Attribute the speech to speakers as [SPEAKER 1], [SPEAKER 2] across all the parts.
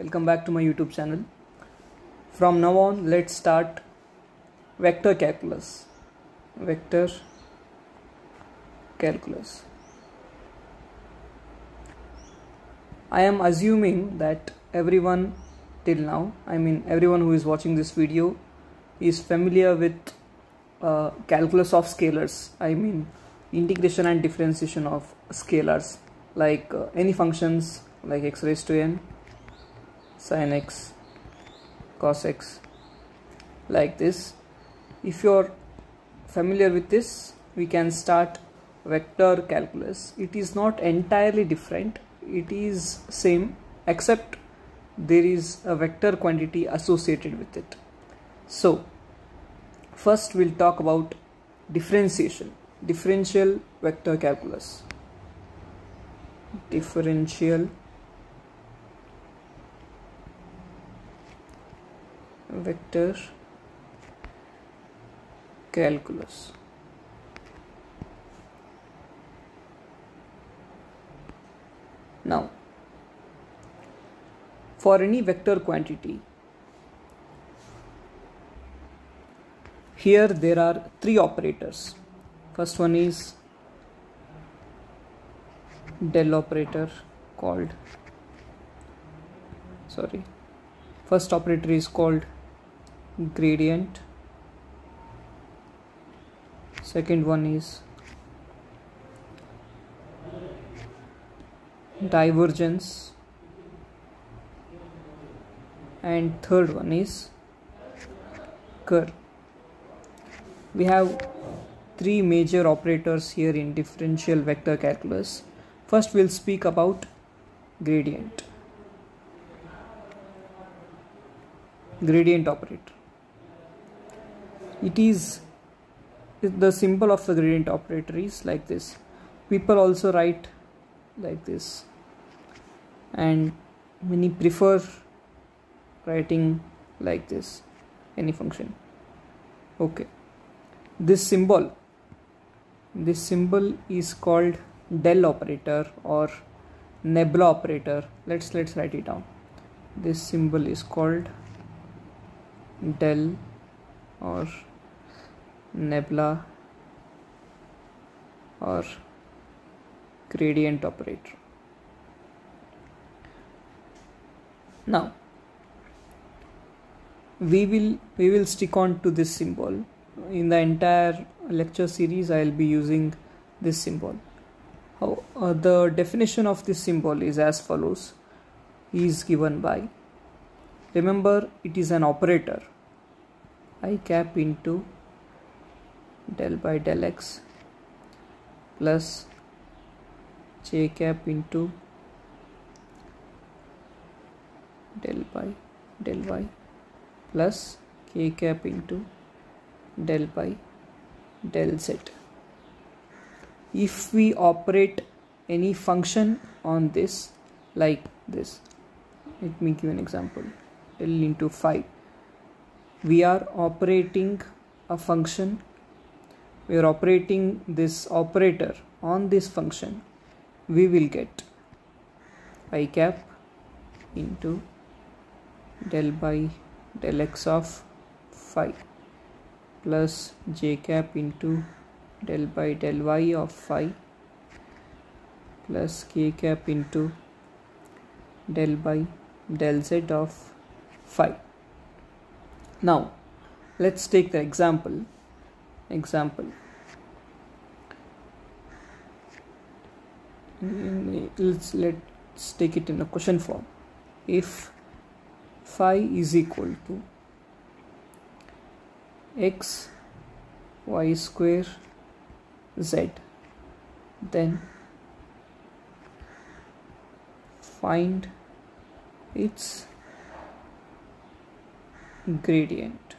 [SPEAKER 1] welcome back to my YouTube channel. From now on, let's start vector calculus. Vector calculus. I am assuming that everyone till now, I mean, everyone who is watching this video is familiar with uh, calculus of scalars. I mean, integration and differentiation of scalars like uh, any functions like x raised to n sin x cos x like this. If you're familiar with this we can start vector calculus. It is not entirely different. It is same except there is a vector quantity associated with it. So first we'll talk about differentiation differential vector calculus. Differential vector calculus now for any vector quantity here there are three operators. First one is del operator called sorry first operator is called gradient. Second one is divergence. And third one is curl we have three major operators here in differential vector calculus. First we'll speak about gradient. Gradient operator it is the symbol of the gradient operator is like this. People also write like this. And many prefer writing like this any function. Okay. This symbol this symbol is called del operator or nabla operator. Let's let's write it down. This symbol is called del or nabla or gradient operator. Now we will we will stick on to this symbol. In the entire lecture series i'll be using this symbol. How uh, the definition of this symbol is as follows. Is given by remember it is an operator. I cap into del by del x plus j cap into del by del y plus k cap into del by del z. If we operate any function on this like this let me give an example l into 5 we are operating a function we are operating this operator on this function we will get i cap into del by del x of phi plus j cap into del by del y of phi plus k cap into del by del z of phi. now let's take the example example. Mm, let's let's take it in a question form. If phi is equal to x y square z then find its gradient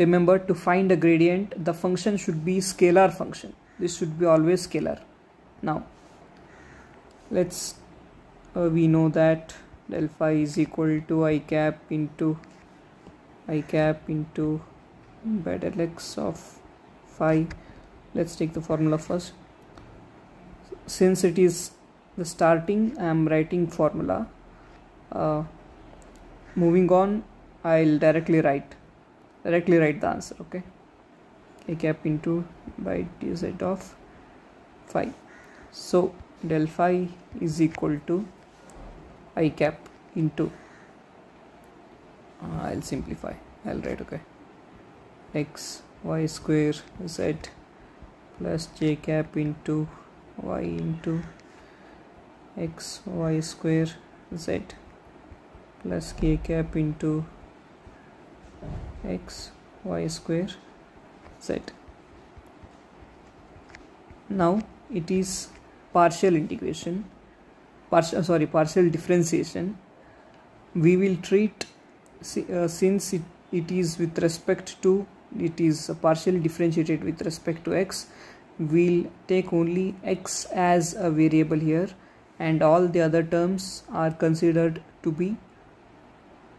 [SPEAKER 1] remember to find a gradient the function should be scalar function. This should be always scalar. Now let's uh, we know that del phi is equal to i cap into i cap into by del x of phi. Let's take the formula first. Since it is the starting I am writing formula. Uh, moving on I'll directly write directly write the answer okay? A cap into by dz of phi. So del phi is equal to i cap into uh, I'll simplify I'll write okay? X y square z plus j cap into y into x y square z plus k cap into x y square z. Now it is partial integration partial sorry partial differentiation. We will treat uh, since it, it is with respect to it is partially differentiated with respect to x we'll take only x as a variable here and all the other terms are considered to be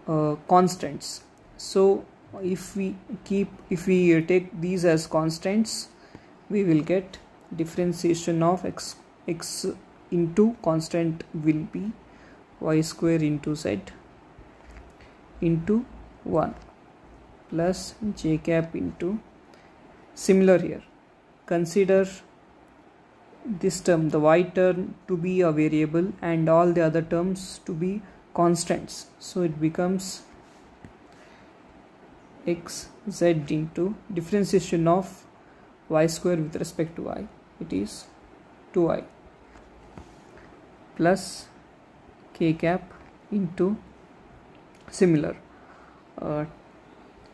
[SPEAKER 1] uh, constants. So if we keep if we take these as constants we will get differentiation of x x into constant will be y square into z into 1 plus j cap into similar here. Consider this term the y term to be a variable and all the other terms to be constants. So it becomes x z into differentiation of y square with respect to y it is 2i plus k cap into similar. Uh,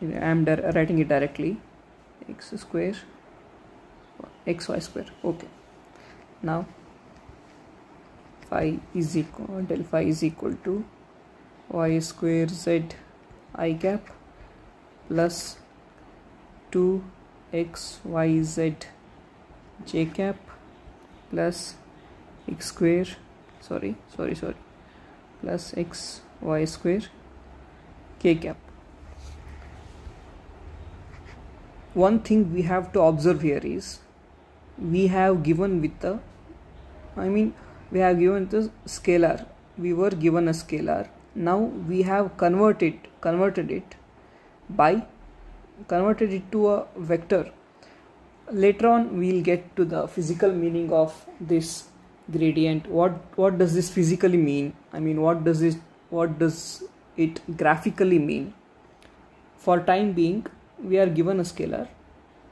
[SPEAKER 1] I am writing it directly. X square xy square. Okay. Now phi is equal del phi is equal to y square z i cap plus 2xyz j cap plus x square sorry sorry sorry plus x y square k cap. One thing we have to observe here is we have given with the I mean we have given the scalar. We were given a scalar. Now we have converted converted it by converted it to a vector. Later on we'll get to the physical meaning of this gradient. What what does this physically mean? I mean what does it what does it graphically mean? For time being we are given a scalar.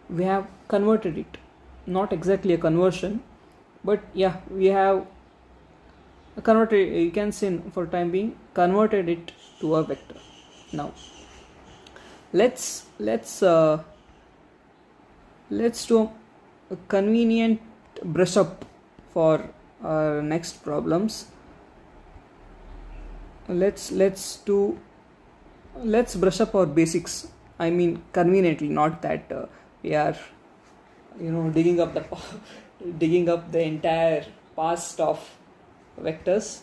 [SPEAKER 1] We have converted it. Not exactly a conversion but yeah we have converted you can say for time being converted it to a vector. Now let's let's uh, let's do a convenient brush up for our next problems. Let's let's do let's brush up our basics. I mean conveniently not that uh, we are you know digging up the digging up the entire past of vectors.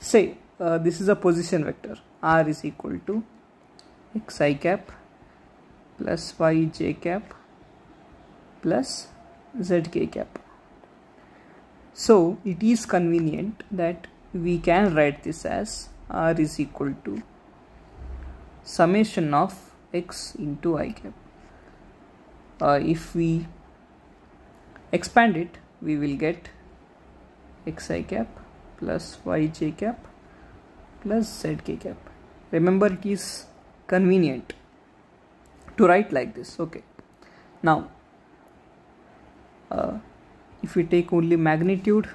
[SPEAKER 1] Say uh, this is a position vector r is equal to xi cap plus yj cap plus zk cap. So it is convenient that we can write this as r is equal to summation of x into i cap. Uh, if we expand it we will get xi cap plus yj cap plus zk cap remember it is convenient to write like this. Okay. Now uh, if we take only magnitude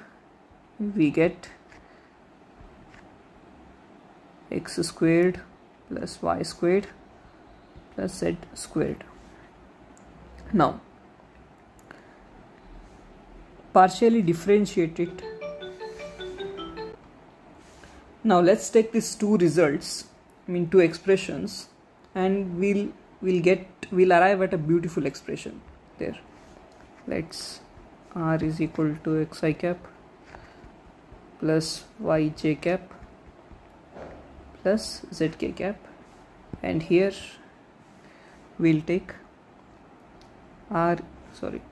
[SPEAKER 1] we get x squared plus y squared plus z squared. Now partially differentiate it now let's take these two results Mean two expressions and we'll we'll get we'll arrive at a beautiful expression there. Let's r is equal to xi cap plus yj cap plus zk cap. And here we'll take r sorry.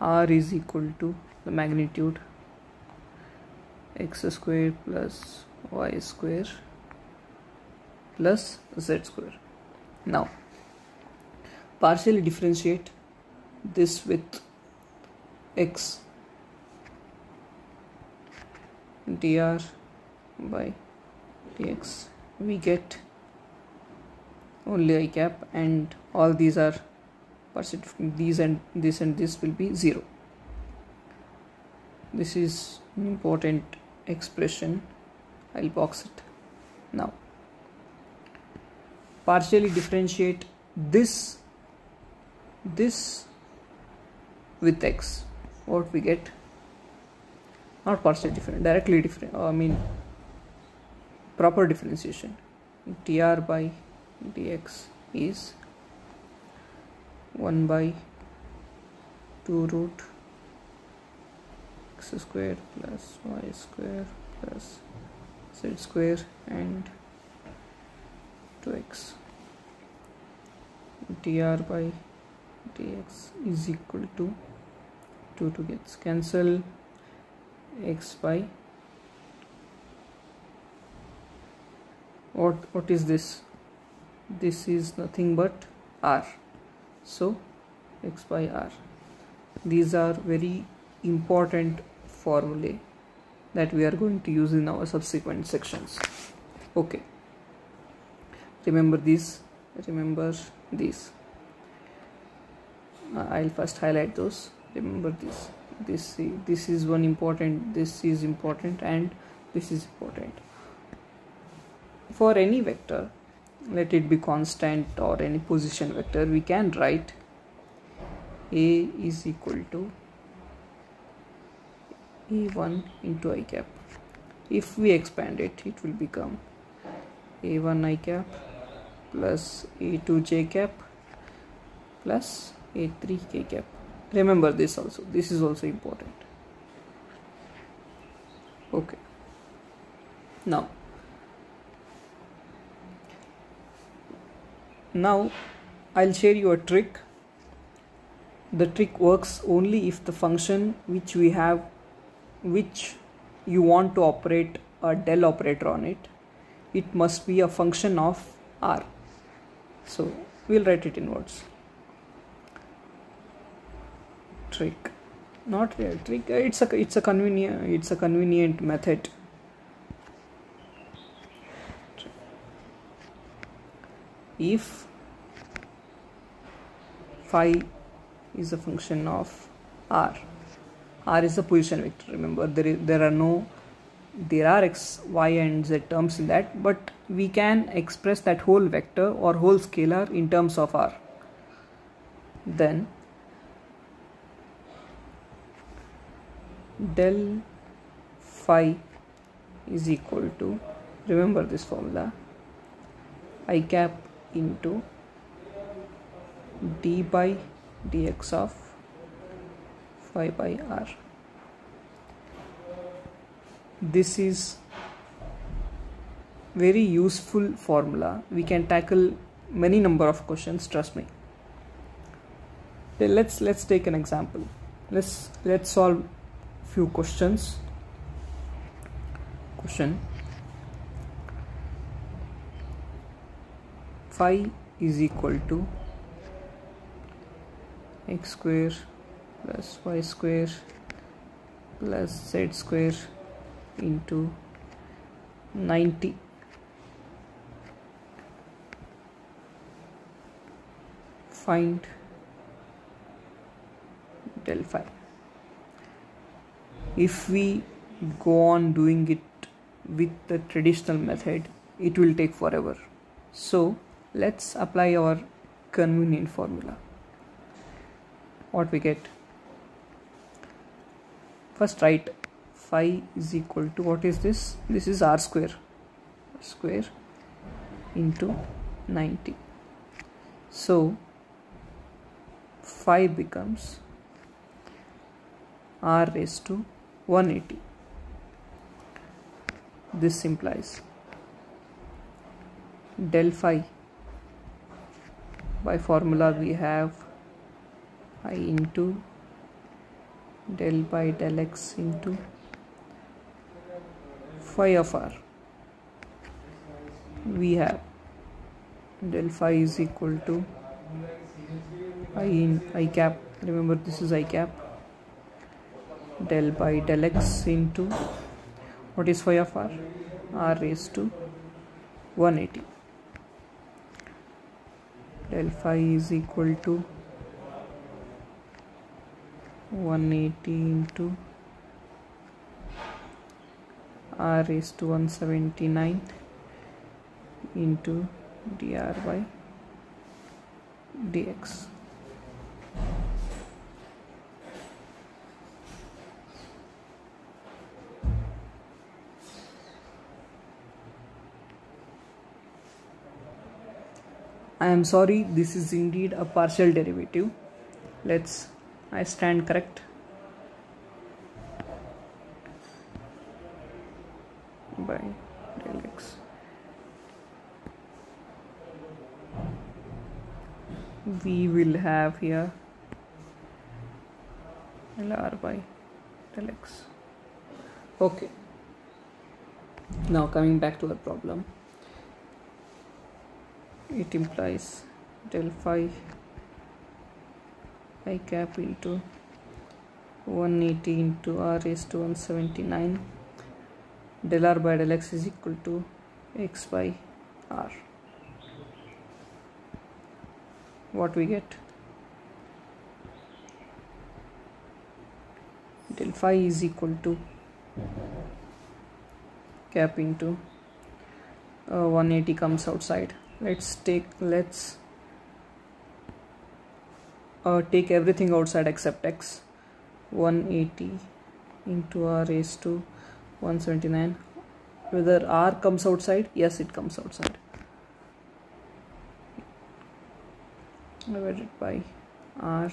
[SPEAKER 1] R is equal to the magnitude x square plus y square plus z square. Now partially differentiate this with x dr by dx we get only i cap and all these are percent these and this and this will be zero. This is important expression. I'll box it now. Partially differentiate this this with x. What we get? Not partially different directly different I mean proper differentiation. Dr by dx is 1 by 2 root x square plus y square plus z square and 2x dr by dx is equal to 2 to gets cancel x by what what is this? This is nothing but r. So x by r. These are very important formulae that we are going to use in our subsequent sections. Okay. Remember these. Remember these. Uh, I'll first highlight those. Remember this this this is one important this is important and this is important. For any vector let it be constant or any position vector we can write a is equal to a1 into i cap. If we expand it it will become a1 i cap plus a2 j cap plus a3 k cap. Remember this also. This is also important. Okay. Now now I'll share you a trick. The trick works only if the function which we have which you want to operate a del operator on it it must be a function of r. So we'll write it in words trick. Not real trick it's a it's a convenient it's a convenient method. If phi is a function of r r is a position vector. Remember there is there are no there are x y and z terms in that but we can express that whole vector or whole scalar in terms of r. Then del phi is equal to remember this formula i cap into d by dx of phi by r. This is very useful formula. We can tackle many number of questions trust me. Let's let's take an example. Let's let's solve few questions. Question. Phi is equal to x square plus y square plus z square into 90 find del phi. If we go on doing it with the traditional method it will take forever. So let's apply our convenient formula. What we get first write phi is equal to what is this? This is r square. Square into 90 so phi becomes r raised to 180 this implies del phi by formula we have i into del by del x into phi of r. We have del phi is equal to i in i cap. Remember this is i cap. Del by del x into what is phi of r? R raised to 180 del phi is equal to 180 into r raised to 179 into dr by dx I am sorry this is indeed a partial derivative. Let's I stand correct. By del x we will have here. Lr by del x okay. Now coming back to our problem. It implies del phi i cap into 180 into r raised to 179 del r by del x is equal to x by r. What we get? Del phi is equal to cap into uh, 180 comes outside. Let's take let's uh, take everything outside except x. 180 into r raised to 179 whether r comes outside? Yes it comes outside. Divided by r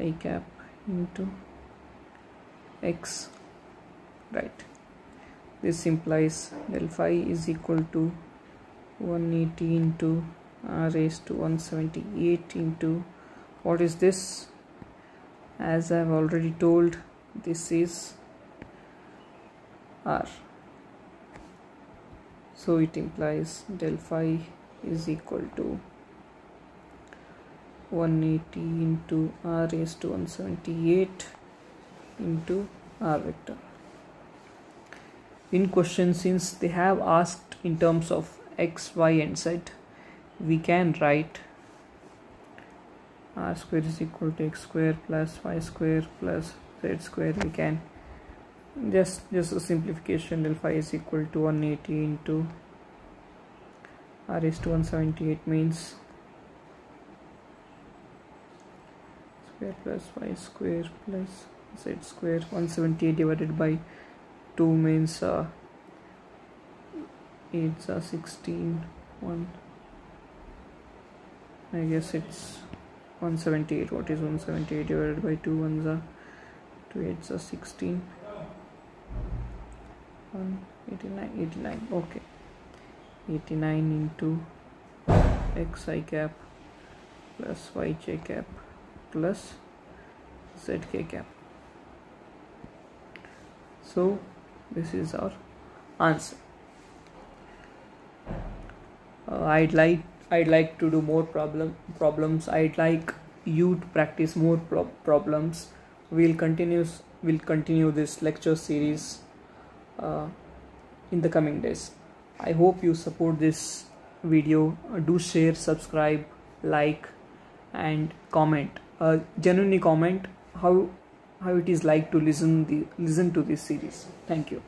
[SPEAKER 1] a cap into x. Right. This implies del phi is equal to 180 into r raised to 178 into what is this? As I have already told this is r. So it implies del phi is equal to 180 into r raised to 178 into r vector. In question since they have asked in terms of x y and z we can write r square is equal to x square plus y square plus z square. We can just just a simplification del phi is equal to 180 into r is to 178 means square plus y square plus z square. 178 divided by 2 means uh, it's a 16 1 I guess it's 178 what is 178 divided by 2 ones are 2 8s are 16 189 89 okay. 89 into xi cap plus yj cap plus zk cap. So this is our answer. Uh, i'd like i'd like to do more problem problems. I'd like you to practice more pro problems. We'll continue we'll continue this lecture series uh, in the coming days. I hope you support this video. Do share subscribe like and comment. Uh, genuinely comment how how it is like to listen the listen to this series. Thank you